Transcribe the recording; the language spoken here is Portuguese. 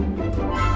Música